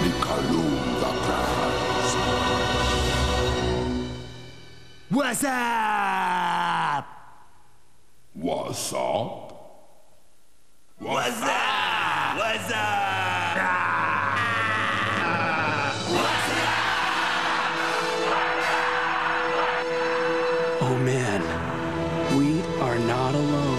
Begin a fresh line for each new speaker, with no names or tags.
Nikalunga Prize. What's up?
What's up?
What's up? What's up? Oh man, we are not alone.